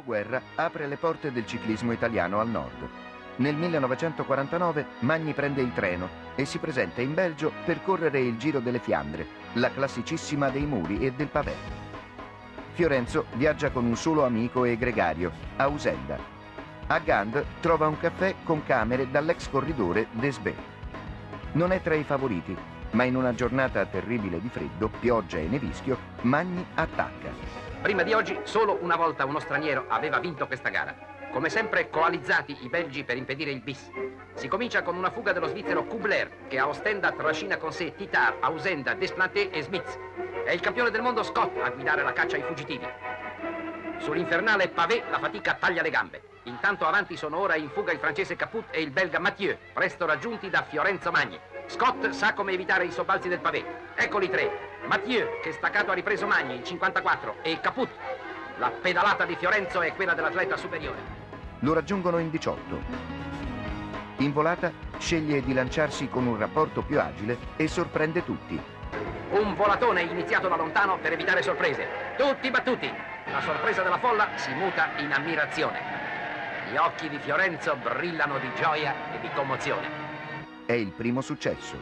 dopoguerra apre le porte del ciclismo italiano al nord. Nel 1949 Magni prende il treno e si presenta in Belgio per correre il Giro delle Fiandre, la classicissima dei muri e del pavé. Fiorenzo viaggia con un solo amico e gregario, Ausenda. A Gand trova un caffè con camere dall'ex corridore Desbé. Non è tra i favoriti, ma in una giornata terribile di freddo, pioggia e nevischio, Magni attacca. Prima di oggi solo una volta uno straniero aveva vinto questa gara. Come sempre coalizzati i belgi per impedire il bis. Si comincia con una fuga dello svizzero Kubler che a Ostenda trascina con sé Titar, Ausenda, Desplanté e Smith. È il campione del mondo Scott a guidare la caccia ai fuggitivi. Sull'infernale Pavé la fatica taglia le gambe. Intanto avanti sono ora in fuga il francese Caput e il belga Mathieu, presto raggiunti da Fiorenzo Magni. Scott sa come evitare i sobbalzi del Pavé. Eccoli tre, Mathieu, che staccato ha ripreso Magni, il 54, e Caput. La pedalata di Fiorenzo è quella dell'atleta superiore. Lo raggiungono in 18. In volata sceglie di lanciarsi con un rapporto più agile e sorprende tutti. Un volatone iniziato da lontano per evitare sorprese. Tutti battuti. La sorpresa della folla si muta in ammirazione. Gli occhi di Fiorenzo brillano di gioia e di commozione. È il primo successo.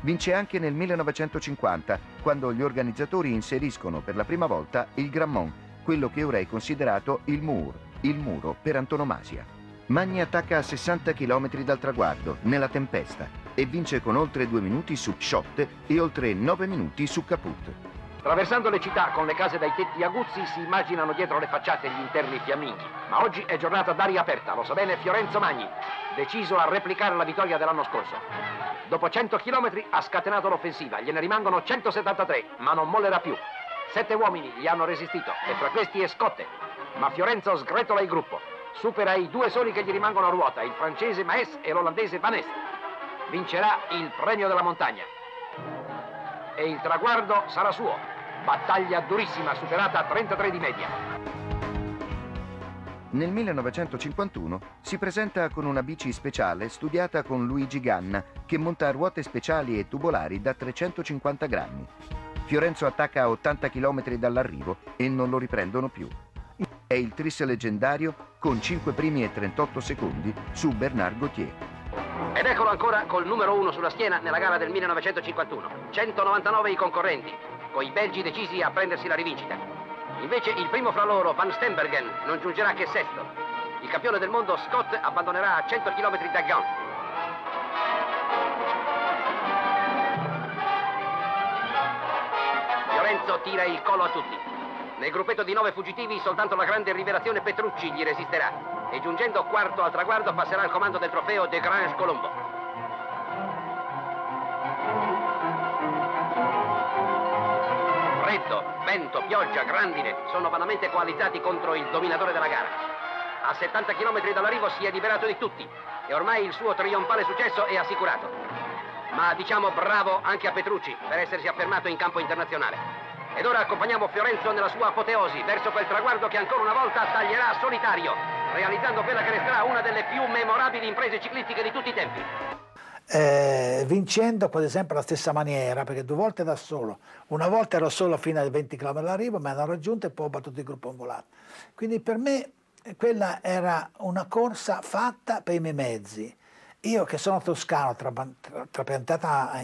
Vince anche nel 1950, quando gli organizzatori inseriscono per la prima volta il Grammont, quello che ora è considerato il Mur, il muro per antonomasia. Magni attacca a 60 km dal traguardo, nella tempesta, e vince con oltre due minuti su Schotte e oltre nove minuti su Caput. Traversando le città con le case dai tetti aguzzi si immaginano dietro le facciate gli interni fiamminghi. Ma oggi è giornata d'aria aperta, lo sa bene Fiorenzo Magni, deciso a replicare la vittoria dell'anno scorso. Dopo 100 km ha scatenato l'offensiva, gliene rimangono 173, ma non mollerà più. Sette uomini gli hanno resistito e fra questi è Scotte. Ma Fiorenzo sgretola il gruppo. Supera i due soli che gli rimangono a ruota, il francese Maes e l'olandese Van Est. Vincerà il premio della montagna. E il traguardo sarà suo. Battaglia durissima, superata a 33 di media. Nel 1951 si presenta con una bici speciale studiata con Luigi Ganna, che monta ruote speciali e tubolari da 350 grammi. Fiorenzo attacca a 80 km dall'arrivo e non lo riprendono più. È il tris leggendario con 5 primi e 38 secondi su Bernard Gauthier. Ed eccolo ancora col numero 1 sulla schiena nella gara del 1951. 199 i concorrenti, con i belgi decisi a prendersi la rivincita. Invece il primo fra loro, Van Stenbergen, non giungerà che sesto. Il campione del mondo, Scott, abbandonerà a 100 km da Gand. Lorenzo tira il collo a tutti. Nel gruppetto di nove fuggitivi soltanto la grande rivelazione Petrucci gli resisterà e giungendo quarto al traguardo passerà al comando del trofeo De Grange Colombo. Freddo, vento, pioggia, grandine sono vanamente coalizzati contro il dominatore della gara. A 70 km dall'arrivo si è liberato di tutti e ormai il suo trionfale successo è assicurato. Ma diciamo bravo anche a Petrucci per essersi affermato in campo internazionale. Ed ora accompagniamo Fiorenzo nella sua apoteosi verso quel traguardo che ancora una volta taglierà solitario, realizzando quella che resterà una delle più memorabili imprese ciclistiche di tutti i tempi eh, vincendo quasi sempre alla stessa maniera, perché due volte da solo, una volta ero solo fino ai 20 km all'arrivo, mi hanno raggiunto e poi ho battuto il gruppo volato. Quindi per me quella era una corsa fatta per i miei mezzi. Io che sono toscano, trapiantata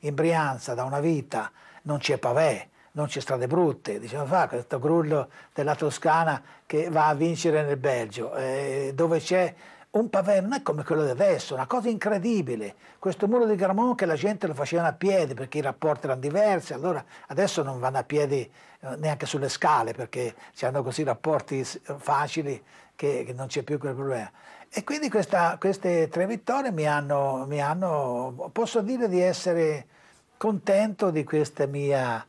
in Brianza da una vita, non c'è pavè, non c'è strade brutte, diciamo fa questo grullo della Toscana che va a vincere nel Belgio, eh, dove c'è un pavé non è come quello di adesso, una cosa incredibile. Questo muro di Gramont che la gente lo faceva a piedi perché i rapporti erano diversi, allora adesso non vanno a piedi eh, neanche sulle scale perché hanno così rapporti facili che, che non c'è più quel problema. E quindi questa, queste tre vittorie mi hanno, mi hanno, posso dire di essere contento di queste, mia,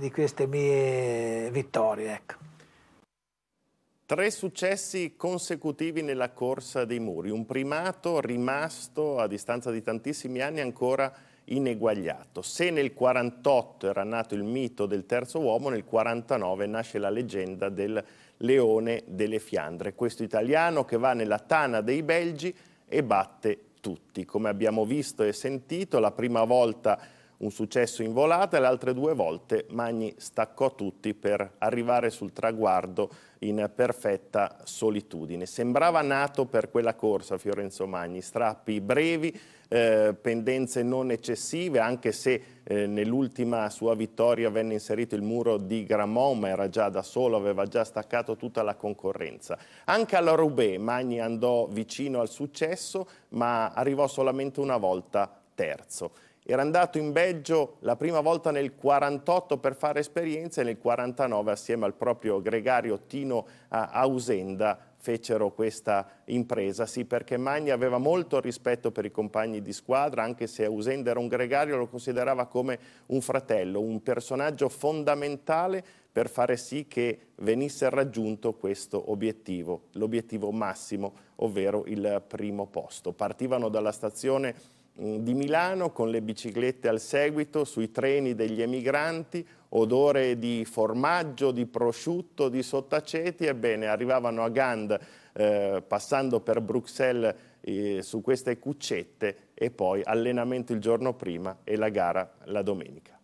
di queste mie vittorie. Ecco. Tre successi consecutivi nella corsa dei muri, un primato rimasto a distanza di tantissimi anni ancora ineguagliato. Se nel 48 era nato il mito del terzo uomo, nel 49 nasce la leggenda del leone delle Fiandre, questo italiano che va nella tana dei Belgi e batte tutti. Come abbiamo visto e sentito, la prima volta un successo in volata e le altre due volte Magni staccò tutti per arrivare sul traguardo in perfetta solitudine. Sembrava nato per quella corsa Fiorenzo Magni, strappi brevi, eh, pendenze non eccessive, anche se eh, nell'ultima sua vittoria venne inserito il muro di Gramont, ma era già da solo, aveva già staccato tutta la concorrenza. Anche alla Roubaix Magni andò vicino al successo, ma arrivò solamente una volta terzo. Era andato in Belgio la prima volta nel 48 per fare esperienza e nel 49 assieme al proprio gregario Tino Ausenda fecero questa impresa, sì perché Magni aveva molto rispetto per i compagni di squadra, anche se Ausenda era un gregario, lo considerava come un fratello, un personaggio fondamentale per fare sì che venisse raggiunto questo obiettivo, l'obiettivo massimo, ovvero il primo posto. Partivano dalla stazione di Milano con le biciclette al seguito sui treni degli emigranti, odore di formaggio, di prosciutto, di sottaceti, ebbene arrivavano a Gand eh, passando per Bruxelles eh, su queste cuccette e poi allenamento il giorno prima e la gara la domenica.